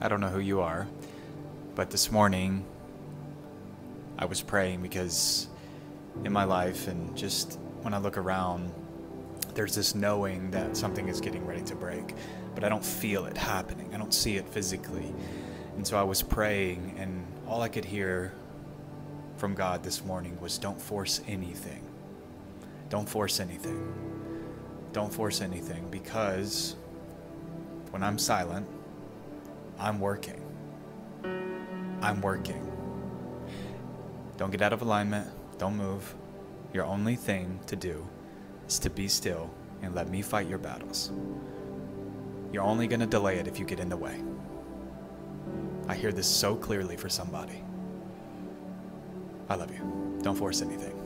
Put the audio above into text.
I don't know who you are, but this morning I was praying because in my life and just when I look around, there's this knowing that something is getting ready to break, but I don't feel it happening. I don't see it physically. And so I was praying, and all I could hear from God this morning was don't force anything. Don't force anything. Don't force anything because when I'm silent, I'm working. I'm working. Don't get out of alignment. Don't move. Your only thing to do is to be still and let me fight your battles. You're only going to delay it if you get in the way. I hear this so clearly for somebody. I love you. Don't force anything.